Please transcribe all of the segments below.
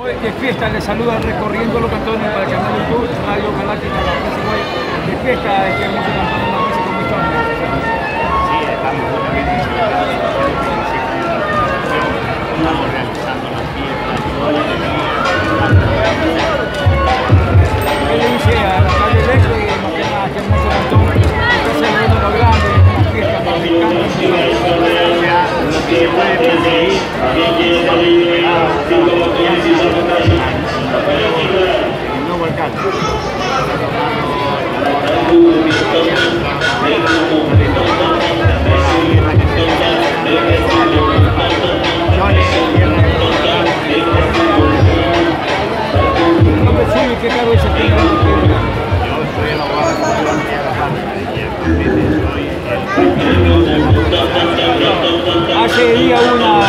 Hoy de fiesta les saluda recorriendo los cantones para el canal YouTube Radio Galáctica La Plaza Iguay. De fiesta es que hemos cantado con Sí, estamos justamente celebrando el principio de la celebración. Estamos realizando la fiesta de hoy de ¿Qué le dice a la calle Electro y más que nada a este hermoso cantón? Está celebrando lo grande, una fiesta mexicana. Lo que se puede perseguir y qué cargo es el que Yo soy el abogado de Juan Diego Párez y actualmente soy el Hace día una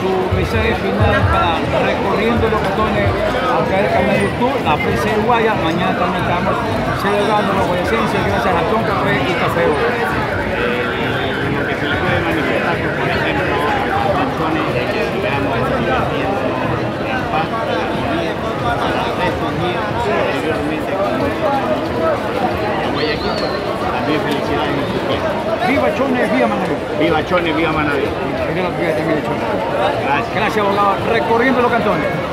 su mensaje final para recorriendo los cantones a través del canal de YouTube, la prensa de Guaya. Mañana también estamos celebrando la guayacense gracias a Tom Café y Café. Viva Chones, viva Manaví. Viva Chone, viva Manaví. Gracias, abogado. Recorriendo los cantones.